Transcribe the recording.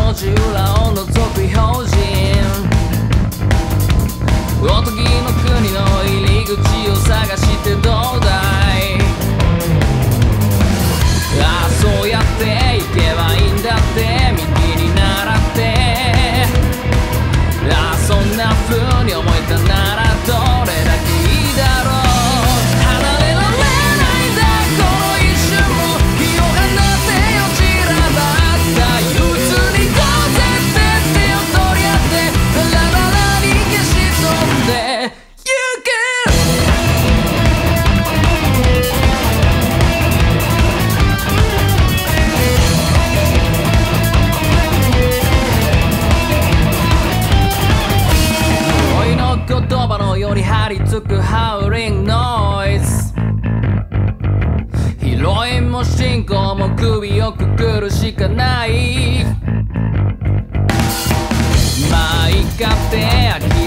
路地裏を覗く標準。おとぎの国の入り口を探してどうだい?ああそうやって。りつくハウリングノイズ。ヒロインも信号も首をくくるしかない。マイカって